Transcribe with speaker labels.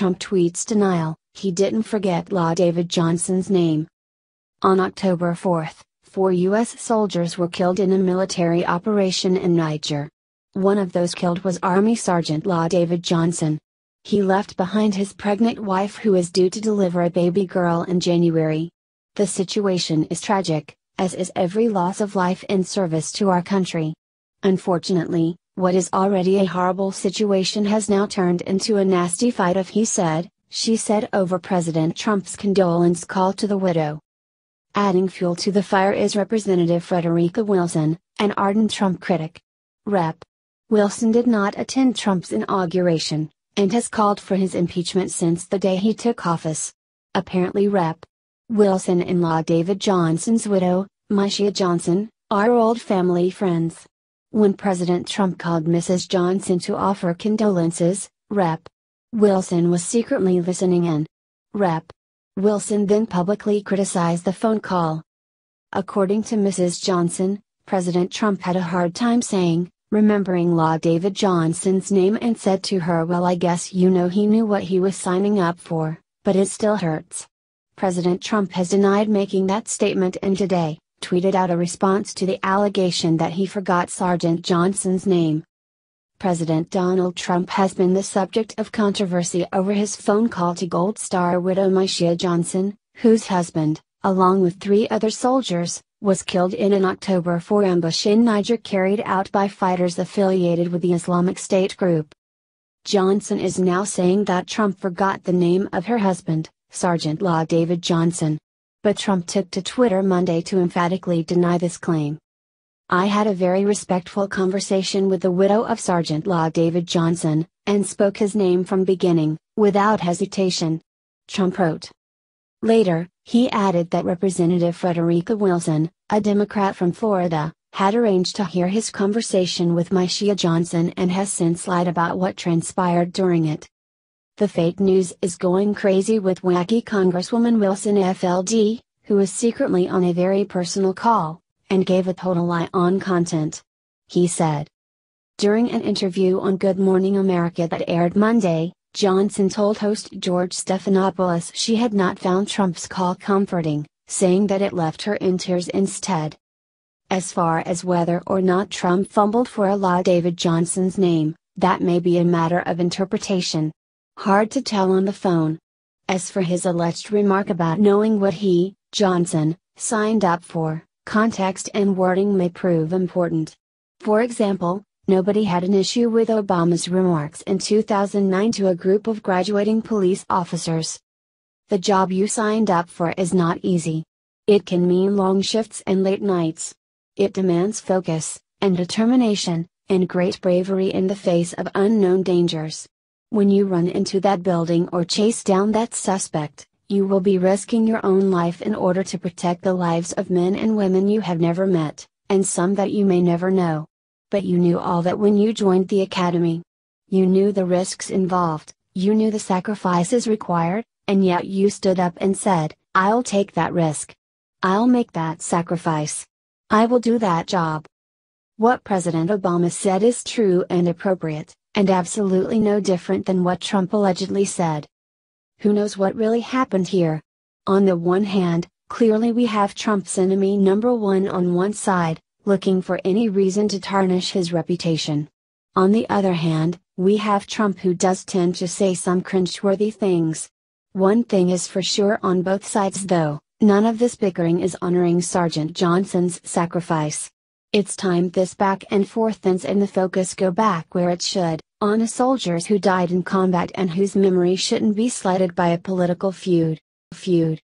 Speaker 1: Trump tweets denial, he didn't forget La David Johnson's name. On October 4, four U.S. soldiers were killed in a military operation in Niger. One of those killed was Army Sergeant La David Johnson. He left behind his pregnant wife who is due to deliver a baby girl in January. The situation is tragic, as is every loss of life in service to our country. Unfortunately, what is already a horrible situation has now turned into a nasty fight of he said, she said over President Trump's condolence call to the widow. Adding fuel to the fire is Representative Frederica Wilson, an ardent Trump critic. Rep. Wilson did not attend Trump's inauguration, and has called for his impeachment since the day he took office. Apparently, Rep. Wilson in La David Johnson's widow, Myeshia Johnson, are old family friends. When President Trump called Mrs. Johnson to offer condolences, Rep. Wilson was secretly listening in. Rep. Wilson then publicly criticized the phone call. According to Mrs. Johnson, President Trump had a hard time saying, remembering La David Johnson's name and said to her, Well, I guess you know he knew what he was signing up for, but it still hurts. President Trump has denied making that statement and today, tweeted out a response to the allegation that he forgot Sergeant Johnson's name. President Donald Trump has been the subject of controversy over his phone call to Gold Star widow Myeshia Johnson, whose husband, along with three other soldiers, was killed in an October 4 ambush in Niger carried out by fighters affiliated with the Islamic State group. Johnson is now saying that Trump forgot the name of her husband, Sergeant La David Johnson. But Trump took to Twitter Monday to emphatically deny this claim. I had a very respectful conversation with the widow of Sergeant La David Johnson, and spoke his name from beginning, without hesitation. Trump wrote. Later, he added that Representative Frederica Wilson, a Democrat from Florida, had arranged to hear his conversation with Myeshia Johnson and has since lied about what transpired during it. The fake news is going crazy with wacky Congresswoman Wilson FLD, who was secretly on a very personal call, and gave a total lie on content. He said. During an interview on Good Morning America that aired Monday, Johnson told host George Stephanopoulos she had not found Trump's call comforting, saying that it left her in tears instead. As far as whether or not Trump fumbled for a La David Johnson's name, that may be a matter of interpretation. Hard to tell on the phone. As for his alleged remark about knowing what he, Johnson, signed up for, context and wording may prove important. For example, nobody had an issue with Obama's remarks in 2009 to a group of graduating police officers. The job you signed up for is not easy. It can mean long shifts and late nights. It demands focus, and determination, and great bravery in the face of unknown dangers. When you run into that building or chase down that suspect, you will be risking your own life in order to protect the lives of men and women you have never met, and some that you may never know. But you knew all that when you joined the academy. You knew the risks involved, you knew the sacrifices required, and yet you stood up and said, I'll take that risk. I'll make that sacrifice. I will do that job. What President Obama said is true and appropriate and absolutely no different than what Trump allegedly said. Who knows what really happened here? On the one hand, clearly we have Trump's enemy number one on one side, looking for any reason to tarnish his reputation. On the other hand, we have Trump who does tend to say some cringeworthy things. One thing is for sure on both sides though, none of this bickering is honoring Sergeant Johnson's sacrifice. It's time this back and forth ends and the focus go back where it should, on a soldiers who died in combat and whose memory shouldn't be slighted by a political feud. Feud.